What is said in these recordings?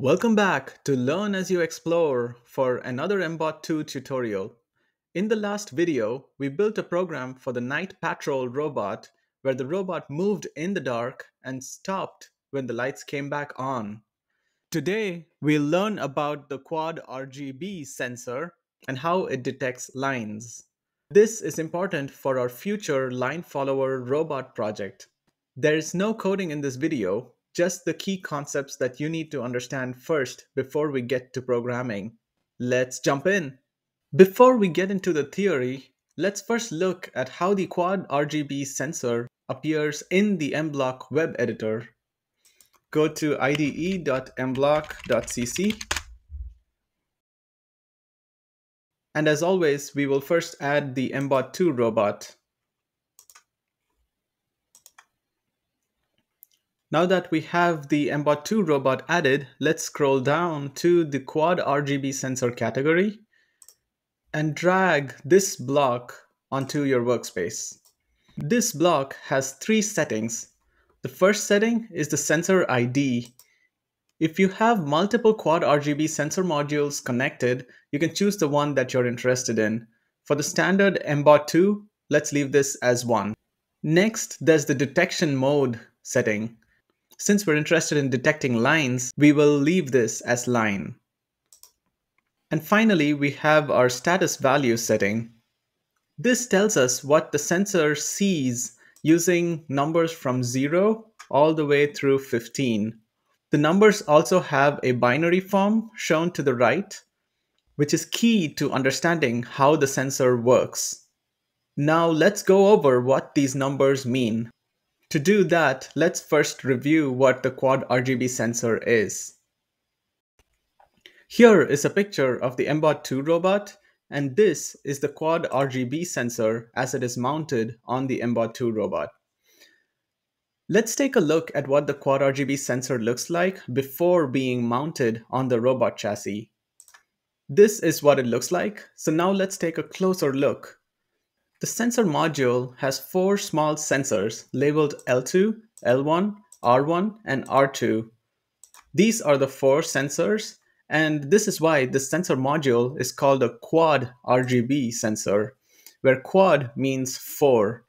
Welcome back to Learn as you explore for another MBOT 2 tutorial. In the last video, we built a program for the night patrol robot where the robot moved in the dark and stopped when the lights came back on. Today, we'll learn about the quad RGB sensor and how it detects lines. This is important for our future line follower robot project. There is no coding in this video, just the key concepts that you need to understand first before we get to programming. Let's jump in. Before we get into the theory, let's first look at how the quad RGB sensor appears in the mblock web editor. Go to ide.mblock.cc. And as always, we will first add the mbot2 robot. Now that we have the MBOT2 robot added, let's scroll down to the Quad RGB sensor category and drag this block onto your workspace. This block has three settings. The first setting is the sensor ID. If you have multiple Quad RGB sensor modules connected, you can choose the one that you're interested in. For the standard MBOT2, let's leave this as 1. Next, there's the detection mode setting. Since we're interested in detecting lines, we will leave this as line. And finally, we have our status value setting. This tells us what the sensor sees using numbers from 0 all the way through 15. The numbers also have a binary form shown to the right, which is key to understanding how the sensor works. Now let's go over what these numbers mean. To do that, let's first review what the quad RGB sensor is. Here is a picture of the MBOT2 robot, and this is the quad RGB sensor as it is mounted on the MBOT2 robot. Let's take a look at what the quad RGB sensor looks like before being mounted on the robot chassis. This is what it looks like, so now let's take a closer look. The sensor module has four small sensors labeled L2, L1, R1, and R2. These are the four sensors, and this is why the sensor module is called a quad RGB sensor, where quad means four.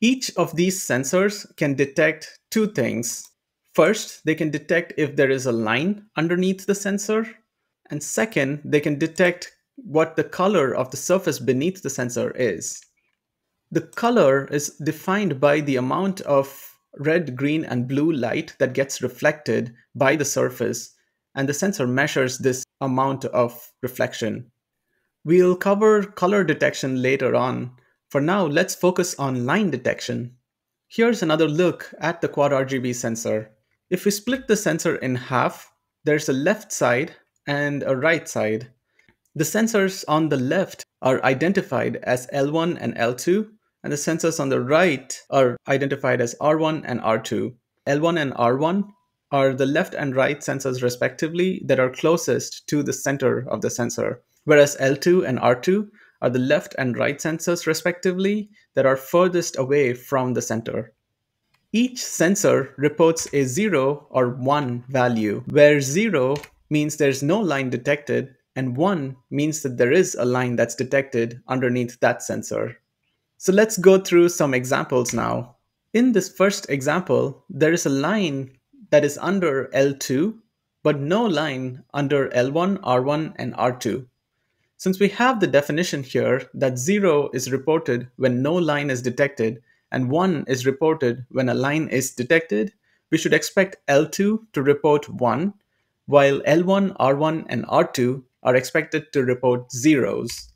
Each of these sensors can detect two things. First, they can detect if there is a line underneath the sensor, and second, they can detect what the color of the surface beneath the sensor is. The color is defined by the amount of red, green, and blue light that gets reflected by the surface, and the sensor measures this amount of reflection. We'll cover color detection later on. For now, let's focus on line detection. Here's another look at the quad RGB sensor. If we split the sensor in half, there's a left side and a right side. The sensors on the left are identified as L1 and L2, and the sensors on the right are identified as R1 and R2. L1 and R1 are the left and right sensors respectively that are closest to the center of the sensor, whereas L2 and R2 are the left and right sensors respectively that are furthest away from the center. Each sensor reports a 0 or 1 value, where 0 means there's no line detected and 1 means that there is a line that's detected underneath that sensor. So let's go through some examples now. In this first example, there is a line that is under L2, but no line under L1, R1, and R2. Since we have the definition here that 0 is reported when no line is detected and 1 is reported when a line is detected, we should expect L2 to report 1, while L1, R1, and R2 are expected to report zeros.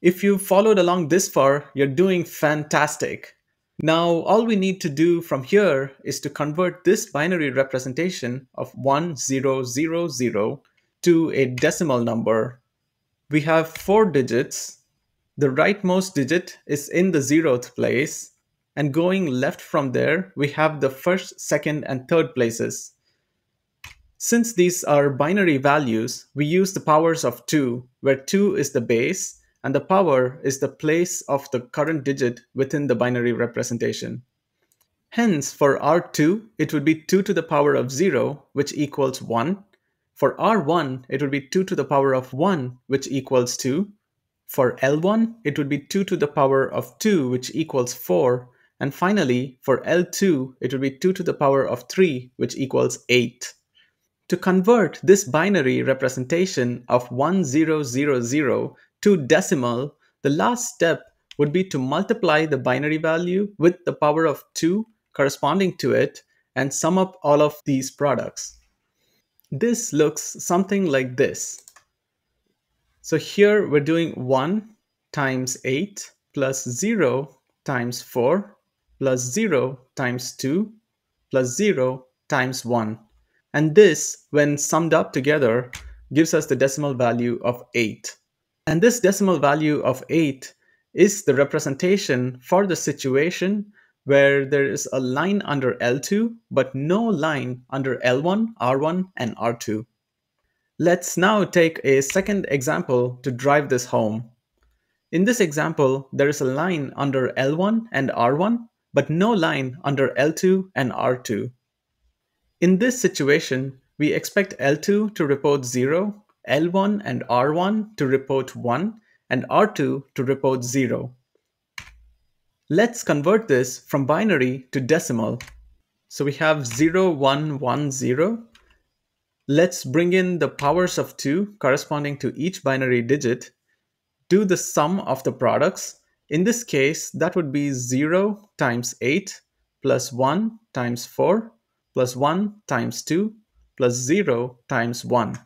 If you followed along this far, you're doing fantastic. Now, all we need to do from here is to convert this binary representation of 1000 to a decimal number. We have four digits. The rightmost digit is in the zeroth place. And going left from there, we have the first, second, and third places. Since these are binary values, we use the powers of 2, where 2 is the base and the power is the place of the current digit within the binary representation. Hence, for R2, it would be 2 to the power of 0, which equals 1. For R1, it would be 2 to the power of 1, which equals 2. For L1, it would be 2 to the power of 2, which equals 4. And finally, for L2, it would be 2 to the power of 3, which equals 8. To convert this binary representation of 1000 to decimal, the last step would be to multiply the binary value with the power of 2 corresponding to it and sum up all of these products. This looks something like this. So here we're doing 1 times 8 plus 0 times 4 plus 0 times 2 plus 0 times 1. And this, when summed up together, gives us the decimal value of 8. And this decimal value of 8 is the representation for the situation where there is a line under L2, but no line under L1, R1, and R2. Let's now take a second example to drive this home. In this example, there is a line under L1 and R1, but no line under L2 and R2. In this situation, we expect L2 to report 0, L1 and R1 to report 1, and R2 to report 0. Let's convert this from binary to decimal. So we have 0, 1, 1, 0. Let's bring in the powers of 2 corresponding to each binary digit. Do the sum of the products. In this case, that would be 0 times 8 plus 1 times 4 plus 1 times 2 plus 0 times 1.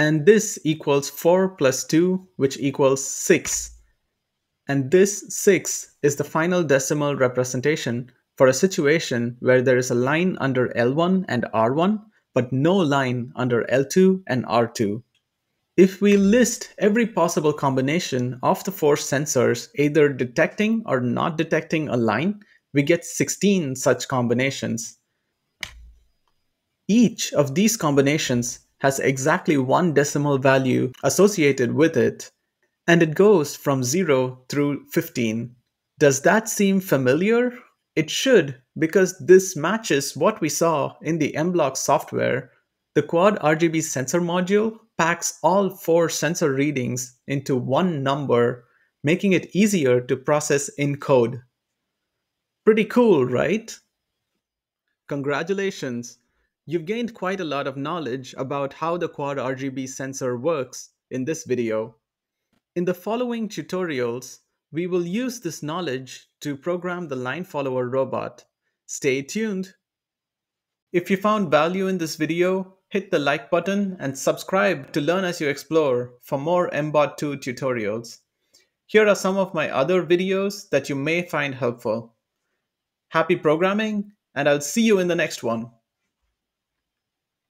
And this equals 4 plus 2, which equals 6. And this 6 is the final decimal representation for a situation where there is a line under L1 and R1, but no line under L2 and R2. If we list every possible combination of the four sensors either detecting or not detecting a line, we get 16 such combinations. Each of these combinations has exactly one decimal value associated with it, and it goes from 0 through 15. Does that seem familiar? It should, because this matches what we saw in the MBlock software. The Quad RGB sensor module packs all four sensor readings into one number, making it easier to process in code. Pretty cool, right? Congratulations! You've gained quite a lot of knowledge about how the Quad RGB sensor works in this video. In the following tutorials, we will use this knowledge to program the line follower robot. Stay tuned! If you found value in this video, hit the like button and subscribe to learn as you explore for more MBOT 2 tutorials. Here are some of my other videos that you may find helpful. Happy programming, and I'll see you in the next one.